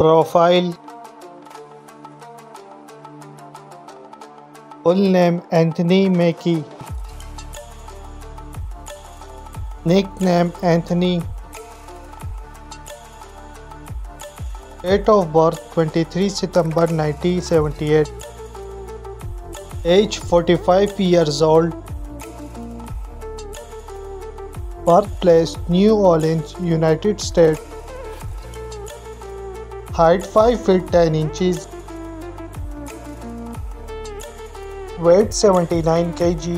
Profile. Full name Anthony Mackie. Nickname Anthony. Date of birth 23 September 1978 Age 45 years old. Birthplace New Orleans, United States Height 5 feet 10 inches Weight 79 kg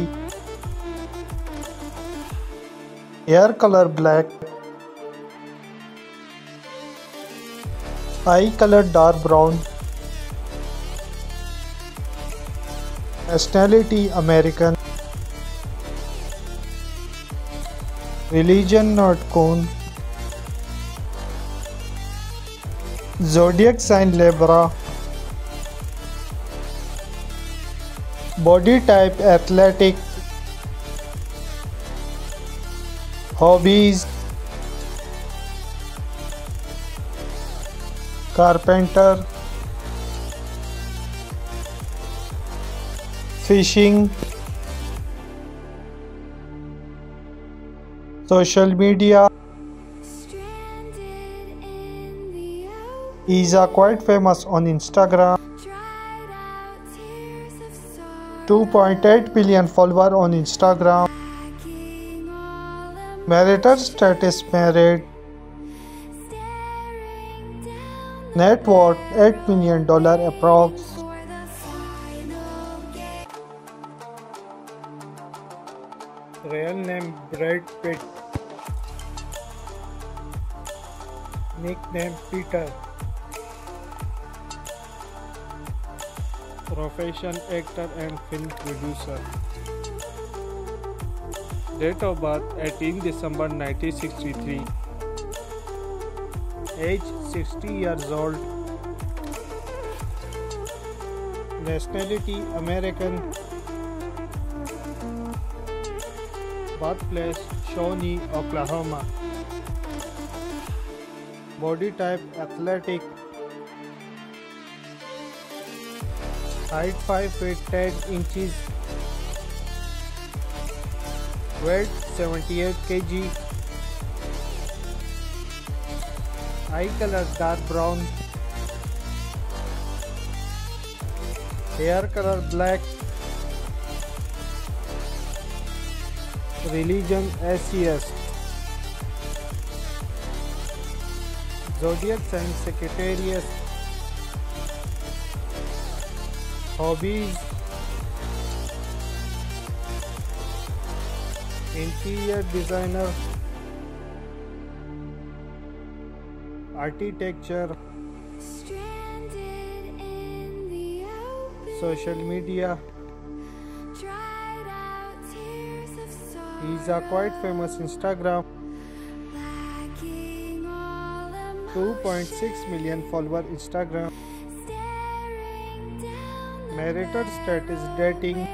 Hair color black Eye color dark brown Nationality American Religion not known Zodiac sign Libra. Body type athletic. Hobbies. Carpenter. Fishing. Social media He's uh, quite famous on Instagram. 2.8 billion follower on Instagram. Marital status married. Net worth 8 million dollar approx. Real name Brad Pitt. Nickname Peter Profession actor and film producer. Date of birth 18 December 1963 Age 60 years old. Nationality American. Birthplace Shawnee, Oklahoma. Body type athletic Height 5 feet 10 inches Weight 78 kg. Eye color dark brown Hair color black. Religion atheist Zodiac sign Sagittarius Hobbies. Interior designer. Architecture. Social media. He's a quite famous Instagram. 2.6 million follower Instagram Marital status dating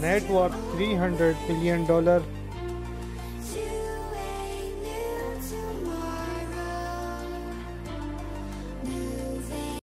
Net worth 300 billion dollar